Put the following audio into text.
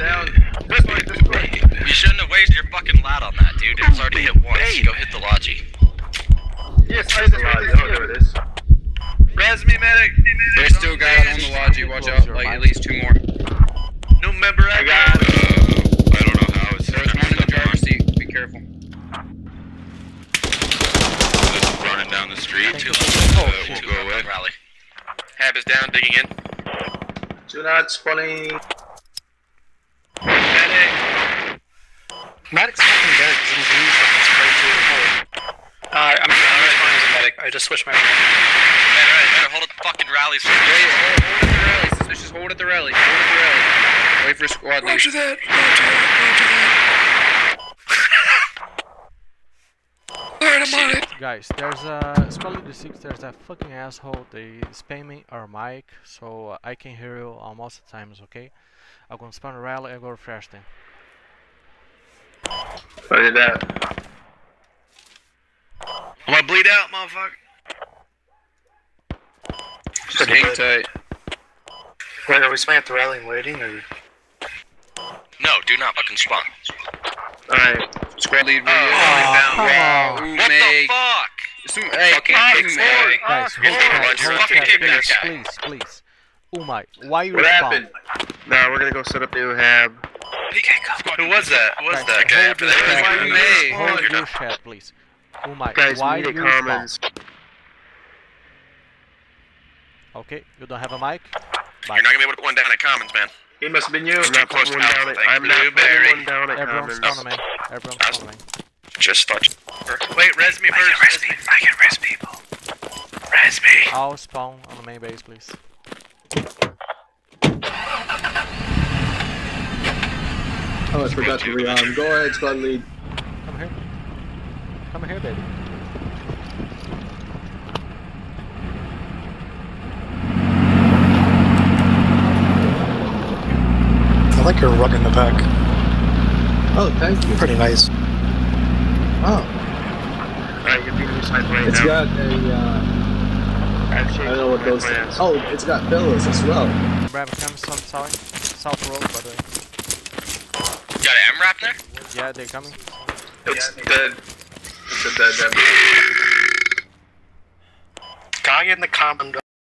down. This way, this way. You shouldn't have wasted your fucking lat on that, dude. It's already hit once. Go hit the logi. Yes, I this way. Oh, there it is. Res me, medic. There's still a guy on the logi. Watch out. Like at least two more. New member I I got got. it. Uh, I don't know how. It's There's one in the driver's seat. Be careful. running down the street. Too Oh, low. shit. We'll go away. Rally. Hab is down, digging in. Do not spawning. Medic. Maddox fucking dead. He's in blue fucking spray too. Uh, I'm, I'm responding as a medic. I just switched my. Better, better hold up the fucking rallies. Wait, hold, hold at the rally. Suspicious. Hold at the rally. Hold at the rally. Wait for squad lead. Roger that. Roger that. Roger that. Alright, I'm on it. Guys, there's a squad leader six. There's that fucking asshole. They spamming our mic, so I can hear you most of the times. Okay, I'm gonna spawn a rally and go refresh them. What is that? I'm gonna bleed out, motherfucker. Just hang tight. Wait, are we spying at the rally and waiting, or? No, do not fucking spawn. Alright. Squad lead. Oh, Wow. come Wow. What Meg. the fuck? Assume, hey, Fucking assume fix Meg. it. Guys, hold on, tight, hold fucking tight, kick that please, please, please. Oh my, why are you What respond? happened? Nah, we're gonna go set up new hab. Who was that? Who was Guys, that? Okay, after that, chat, why please. May? Hold your chat, please. Oh my, Guys, why we you need a respond? commons. Okay, you don't have a mic? Bye. You're not gonna be able to put one down at commons, man. It must have been you. It's I'm not close putting to one Alpha, down at, I'm you, not Blueberry. putting one down at Everyone's commons. spawning, man. Everyone's That's- spawning, man. Just thought. Wait, res me first. Res me. I can res people. Res me. I'll spawn on the main base, please. Oh, I forgot to rearm. Go ahead, squad lead. Come here. Come here, baby. I like your rug in the back. Oh, thank you. Pretty nice. Oh, Alright, you're being recycled right it's now. got a. Uh, I've I don't know what those. plans. Oh, it's got pillows as well. Bravo comes on south, south road, by the way. You got an MRAP there? Yeah, they're coming. It's dead. It's a dead dead. Guy in the common